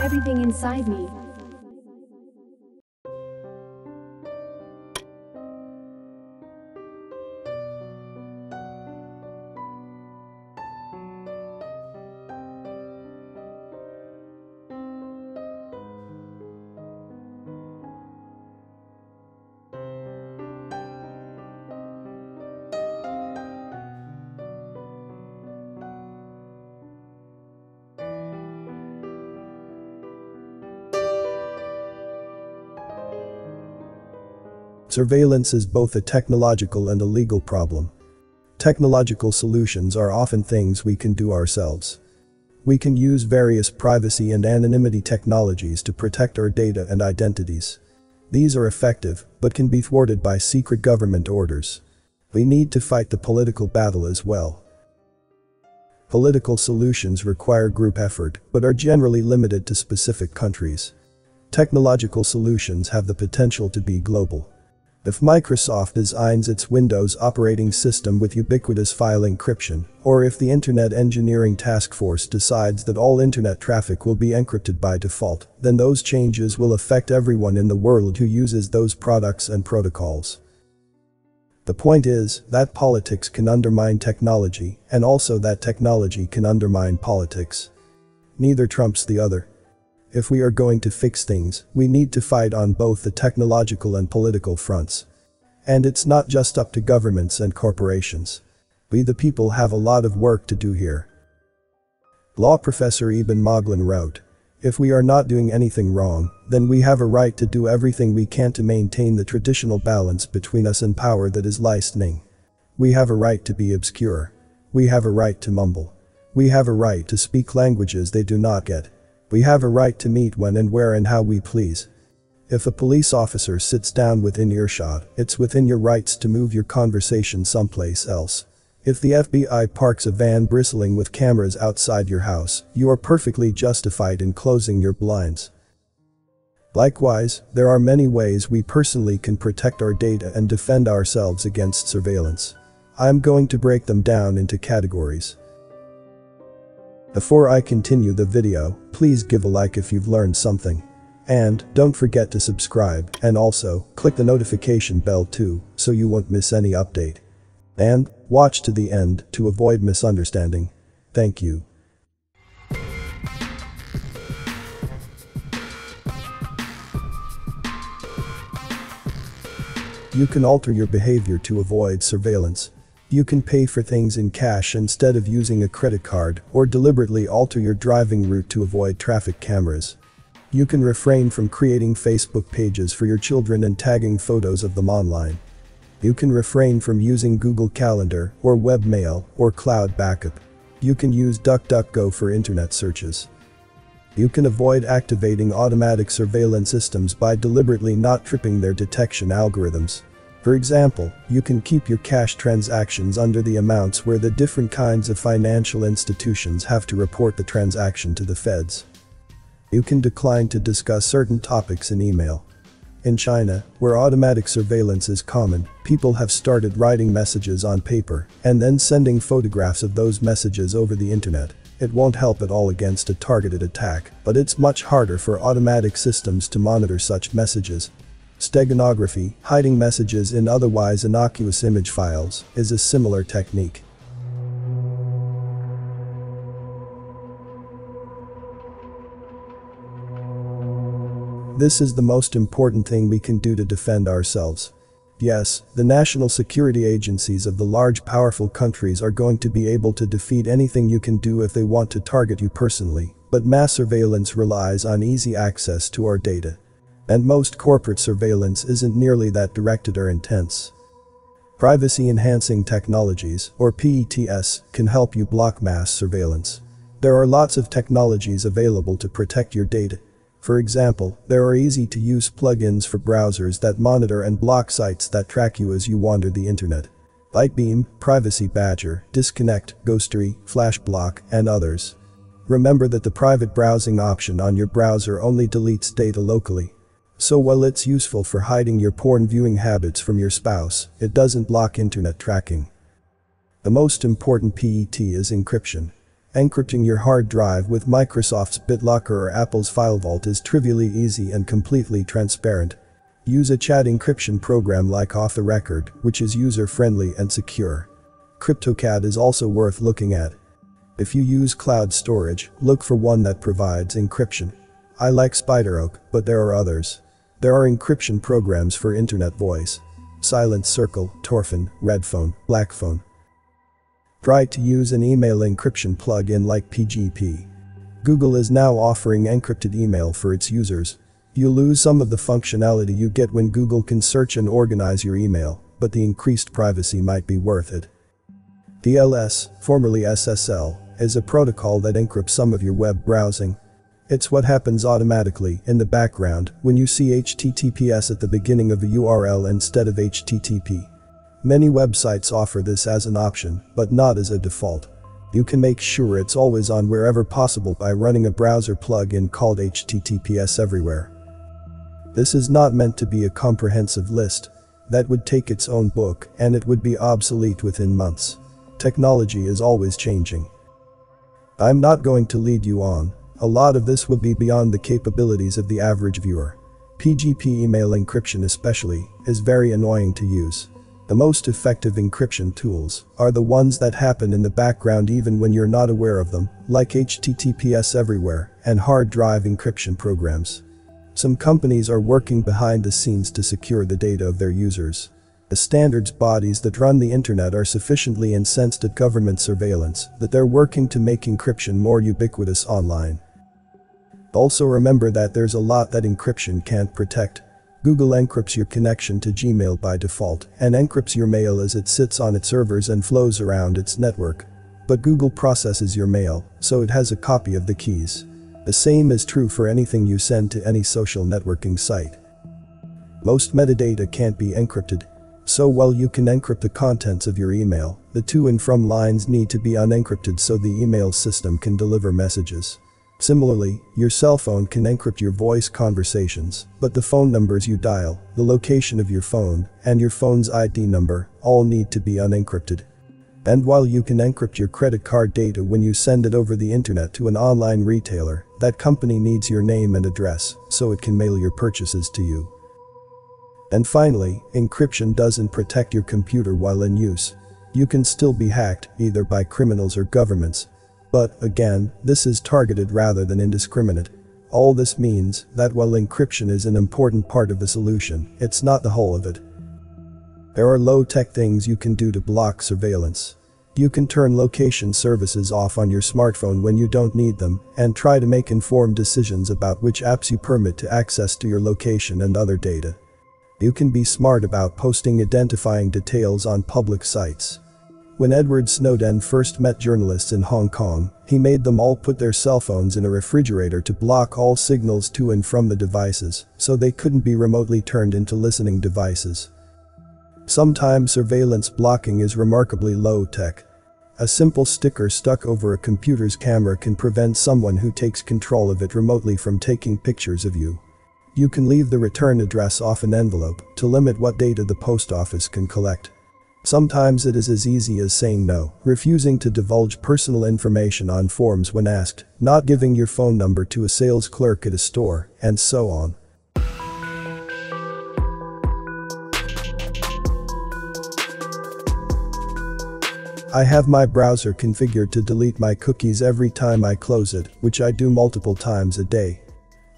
Everything inside me. Surveillance is both a technological and a legal problem. Technological solutions are often things we can do ourselves. We can use various privacy and anonymity technologies to protect our data and identities. These are effective, but can be thwarted by secret government orders. We need to fight the political battle as well. Political solutions require group effort, but are generally limited to specific countries. Technological solutions have the potential to be global. If Microsoft designs its Windows operating system with ubiquitous file encryption, or if the Internet Engineering Task Force decides that all internet traffic will be encrypted by default, then those changes will affect everyone in the world who uses those products and protocols. The point is that politics can undermine technology, and also that technology can undermine politics. Neither trumps the other. If we are going to fix things, we need to fight on both the technological and political fronts. And it's not just up to governments and corporations. We the people have a lot of work to do here. Law professor Eben Moglen wrote, if we are not doing anything wrong, then we have a right to do everything we can to maintain the traditional balance between us and power that is listening. We have a right to be obscure. We have a right to mumble. We have a right to speak languages they do not get. We have a right to meet when and where and how we please. If a police officer sits down within earshot, it's within your rights to move your conversation someplace else. If the FBI parks a van bristling with cameras outside your house, you are perfectly justified in closing your blinds. Likewise, there are many ways we personally can protect our data and defend ourselves against surveillance. I'm going to break them down into categories. Before I continue the video, please give a like if you've learned something. And, don't forget to subscribe, and also, click the notification bell too, so you won't miss any update. And, watch to the end to avoid misunderstanding. Thank you. You can alter your behavior to avoid surveillance. You can pay for things in cash instead of using a credit card or deliberately alter your driving route to avoid traffic cameras. You can refrain from creating Facebook pages for your children and tagging photos of them online. You can refrain from using Google Calendar or webmail or cloud backup. You can use DuckDuckGo for internet searches. You can avoid activating automatic surveillance systems by deliberately not tripping their detection algorithms. For example, you can keep your cash transactions under the amounts where the different kinds of financial institutions have to report the transaction to the feds. You can decline to discuss certain topics in email. In China, where automatic surveillance is common, people have started writing messages on paper and then sending photographs of those messages over the internet. It won't help at all against a targeted attack, but it's much harder for automatic systems to monitor such messages. Steganography, hiding messages in otherwise innocuous image files, is a similar technique. This is the most important thing we can do to defend ourselves. Yes, the national security agencies of the large powerful countries are going to be able to defeat anything you can do if they want to target you personally, but mass surveillance relies on easy access to our data. And most corporate surveillance isn't nearly that directed or intense. Privacy Enhancing Technologies, or PETS, can help you block mass surveillance. There are lots of technologies available to protect your data, for example, there are easy-to-use plugins for browsers that monitor and block sites that track you as you wander the internet. Lightbeam, Privacy Badger, Disconnect, Ghostery, FlashBlock, and others. Remember that the private browsing option on your browser only deletes data locally. So while it's useful for hiding your porn viewing habits from your spouse, it doesn't block internet tracking. The most important PET is encryption. Encrypting your hard drive with Microsoft's BitLocker or Apple's FileVault is trivially easy and completely transparent. Use a chat encryption program like Off the Record, which is user-friendly and secure. CryptoCat is also worth looking at. If you use cloud storage, look for one that provides encryption. I like SpiderOak, but there are others. There are encryption programs for internet voice. Silent Circle, TORFone, Redphone, Blackphone. Try to use an email encryption plugin like PGP. Google is now offering encrypted email for its users. You lose some of the functionality you get when Google can search and organize your email, but the increased privacy might be worth it. TLS, formerly SSL, is a protocol that encrypts some of your web browsing. It's what happens automatically in the background when you see HTTPS at the beginning of a URL instead of HTTP. Many websites offer this as an option, but not as a default. You can make sure it's always on wherever possible by running a browser plugin called HTTPS Everywhere. This is not meant to be a comprehensive list. That would take its own book and it would be obsolete within months. Technology is always changing. I'm not going to lead you on. A lot of this will be beyond the capabilities of the average viewer. PGP email encryption especially is very annoying to use. The most effective encryption tools are the ones that happen in the background even when you're not aware of them, like HTTPS everywhere and hard drive encryption programs. Some companies are working behind the scenes to secure the data of their users. The standards bodies that run the internet are sufficiently incensed at government surveillance that they're working to make encryption more ubiquitous online. Also remember that there's a lot that encryption can't protect, Google encrypts your connection to Gmail by default and encrypts your mail as it sits on its servers and flows around its network. But Google processes your mail, so it has a copy of the keys. The same is true for anything you send to any social networking site. Most metadata can't be encrypted. So while you can encrypt the contents of your email, the to and from lines need to be unencrypted so the email system can deliver messages. Similarly, your cell phone can encrypt your voice conversations, but the phone numbers you dial, the location of your phone, and your phone's ID number all need to be unencrypted. And while you can encrypt your credit card data when you send it over the internet to an online retailer, that company needs your name and address so it can mail your purchases to you. And finally, encryption doesn't protect your computer while in use. You can still be hacked, either by criminals or governments, but, again, this is targeted rather than indiscriminate. All this means that while encryption is an important part of the solution, it's not the whole of it. There are low-tech things you can do to block surveillance. You can turn location services off on your smartphone when you don't need them and try to make informed decisions about which apps you permit to access to your location and other data. You can be smart about posting identifying details on public sites. When Edward Snowden first met journalists in Hong Kong, he made them all put their cell phones in a refrigerator to block all signals to and from the devices, so they couldn't be remotely turned into listening devices. Sometimes surveillance blocking is remarkably low-tech. A simple sticker stuck over a computer's camera can prevent someone who takes control of it remotely from taking pictures of you. You can leave the return address off an envelope to limit what data the post office can collect. Sometimes it is as easy as saying no, refusing to divulge personal information on forms when asked, not giving your phone number to a sales clerk at a store, and so on. I have my browser configured to delete my cookies every time I close it, which I do multiple times a day.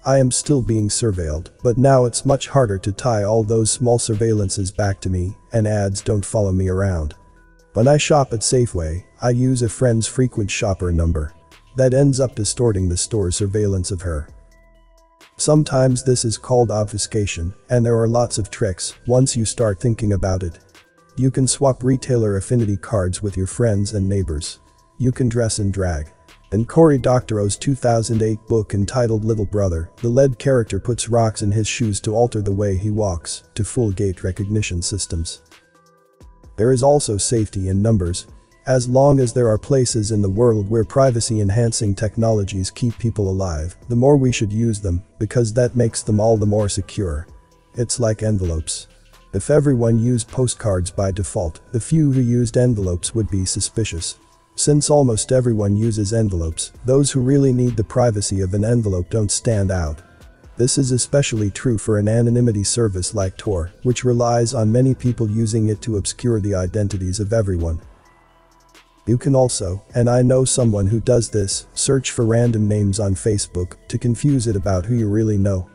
I am still being surveilled, but now it's much harder to tie all those small surveillances back to me, and ads don't follow me around. When I shop at Safeway, I use a friend's frequent shopper number. That ends up distorting the store's surveillance of her. Sometimes this is called obfuscation, and there are lots of tricks once you start thinking about it. You can swap retailer affinity cards with your friends and neighbors. You can dress and drag. In Cory Doctorow's 2008 book entitled Little Brother, the lead character puts rocks in his shoes to alter the way he walks, to full gait recognition systems. There is also safety in numbers. As long as there are places in the world where privacy-enhancing technologies keep people alive, the more we should use them, because that makes them all the more secure. It's like envelopes. If everyone used postcards by default, the few who used envelopes would be suspicious. Since almost everyone uses envelopes, those who really need the privacy of an envelope don't stand out. This is especially true for an anonymity service like Tor, which relies on many people using it to obscure the identities of everyone. You can also, and I know someone who does this, search for random names on Facebook to confuse it about who you really know.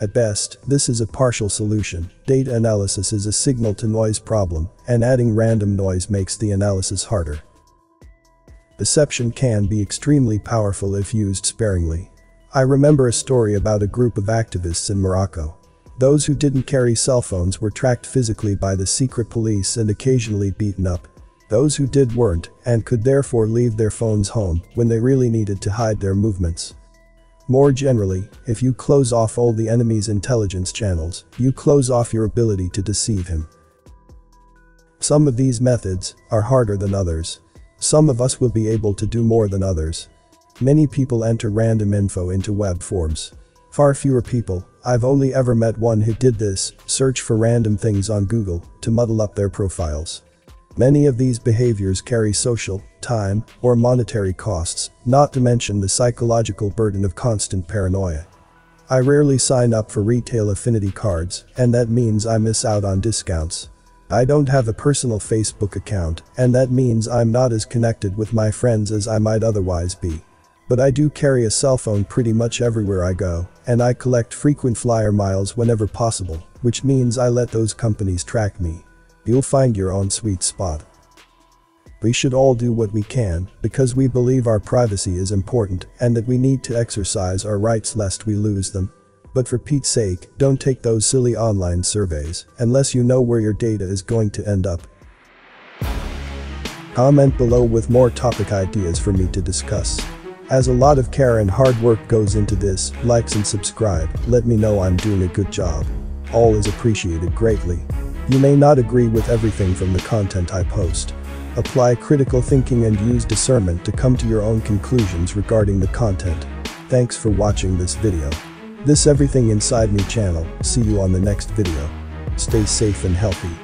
At best, this is a partial solution. Data analysis is a signal to noise problem, and adding random noise makes the analysis harder. Deception can be extremely powerful if used sparingly. I remember a story about a group of activists in Morocco. Those who didn't carry cell phones were tracked physically by the secret police and occasionally beaten up. Those who did weren't, and could therefore leave their phones home when they really needed to hide their movements. More generally, if you close off all the enemy's intelligence channels, you close off your ability to deceive him. Some of these methods are harder than others. Some of us will be able to do more than others. Many people enter random info into web forms. Far fewer people, I've only ever met one who did this, search for random things on Google to muddle up their profiles. Many of these behaviors carry social, time, or monetary costs, not to mention the psychological burden of constant paranoia. I rarely sign up for retail affinity cards, and that means I miss out on discounts. I don't have a personal Facebook account, and that means I'm not as connected with my friends as I might otherwise be. But I do carry a cell phone pretty much everywhere I go, and I collect frequent flyer miles whenever possible, which means I let those companies track me. You'll find your own sweet spot. We should all do what we can because we believe our privacy is important and that we need to exercise our rights lest we lose them. But for Pete's sake, don't take those silly online surveys unless you know where your data is going to end up. Comment below with more topic ideas for me to discuss. As a lot of care and hard work goes into this, likes and subscribe, let me know I'm doing a good job. All is appreciated greatly. You may not agree with everything from the content I post. Apply critical thinking and use discernment to come to your own conclusions regarding the content. Thanks for watching this video. This Everything Inside Me channel, see you on the next video. Stay safe and healthy.